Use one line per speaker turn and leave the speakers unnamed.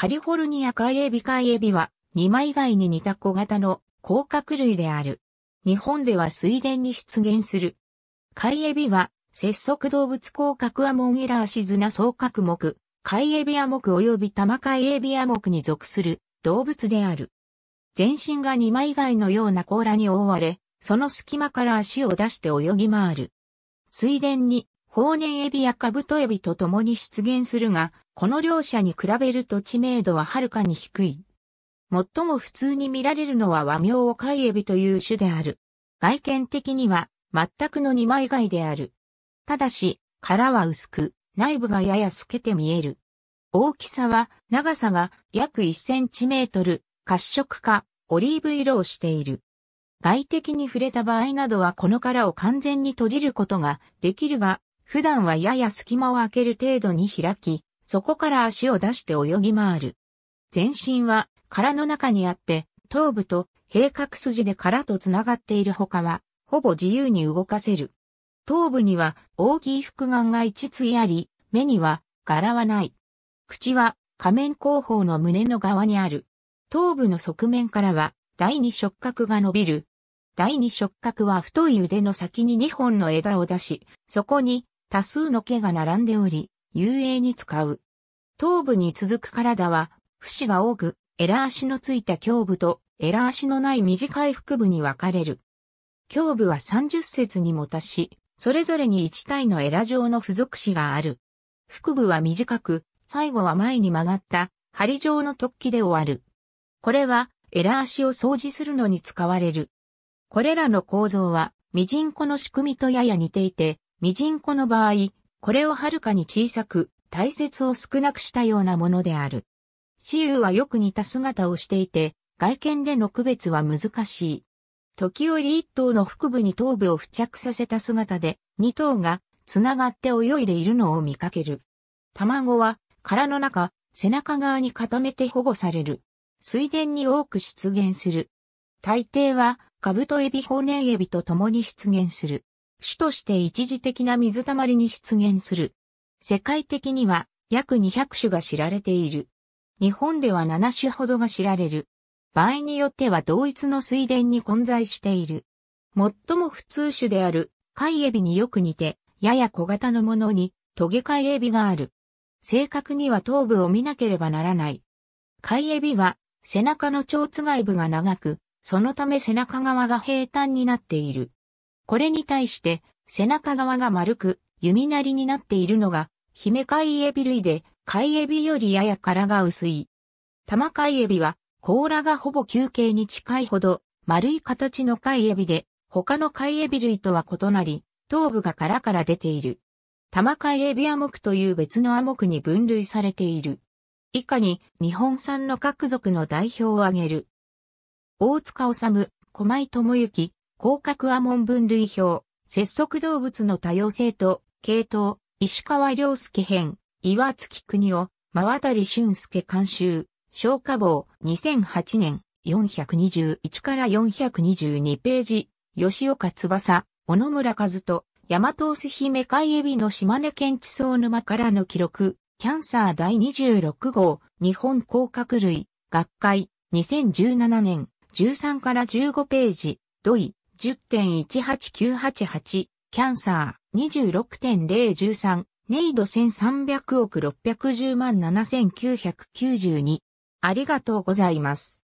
カリフォルニアカエビカエビは、二枚貝に似た小型の甲殻類である。日本では水田に出現する。カエビは、節足動物甲殻アモンエラーシズナ総角目、カエビア目及びタマカイエビア目に属する動物である。全身が二枚貝のような甲羅に覆われ、その隙間から足を出して泳ぎ回る。水田に、法年エビやカブトエビと共に出現するが、この両者に比べると知名度ははるかに低い。最も普通に見られるのは和名を貝エビという種である。外見的には全くの二枚貝である。ただし、殻は薄く、内部がやや透けて見える。大きさは長さが約1センチメートル、褐色かオリーブ色をしている。外敵に触れた場合などはこの殻を完全に閉じることができるが、普段はやや隙間を開ける程度に開き、そこから足を出して泳ぎ回る。全身は殻の中にあって、頭部と平角筋で殻とつながっている他は、ほぼ自由に動かせる。頭部には大きい複眼が一対あり、目には柄はない。口は仮面後方の胸の側にある。頭部の側面からは第二触覚が伸びる。第二触覚は太い腕の先に2本の枝を出し、そこに多数の毛が並んでおり、遊泳に使う。頭部に続く体は、節が多く、エラ足のついた胸部とエラ足のない短い腹部に分かれる。胸部は30節にも達し、それぞれに1体のエラ状の付属詞がある。腹部は短く、最後は前に曲がった針状の突起で終わる。これはエラ足を掃除するのに使われる。これらの構造はミジンコの仕組みとやや似ていて、ミジンコの場合、これをはるかに小さく、体積を少なくしたようなものである。雌雄はよく似た姿をしていて、外見での区別は難しい。時折一頭の腹部に頭部を付着させた姿で、二頭が繋がって泳いでいるのを見かける。卵は殻の中、背中側に固めて保護される。水田に多く出現する。大抵は、カブトエビホネエビと共に出現する。種として一時的な水たまりに出現する。世界的には約200種が知られている。日本では7種ほどが知られる。場合によっては同一の水田に混在している。最も普通種である貝エビによく似て、やや小型のものにトゲ貝エビがある。正確には頭部を見なければならない。貝エビは背中の蝶外部が長く、そのため背中側が平坦になっている。これに対して背中側が丸く弓なりになっているのが姫貝エビ類で貝エビよりやや殻が薄い。玉貝エビは甲羅がほぼ球形に近いほど丸い形の貝エビで他の貝エビ類とは異なり頭部が殻から出ている。玉貝エビアモクという別のアモクに分類されている。以下に日本産の各族の代表を挙げる。大塚治虫、小井智之、広角アモン分類表、節足動物の多様性と系統、石川良介編、岩月国夫、真渡俊介監修、小化房、2008年、421から422ページ、吉岡翼、小野村和人、大和臼姫海エビの島根県地層沼からの記録、キャンサー第26号、日本甲殻類、学会、2017年、13から15ページ、土井、10.18988、キャンサー、26.013、ネイド1300億610万7992。ありがとうございます。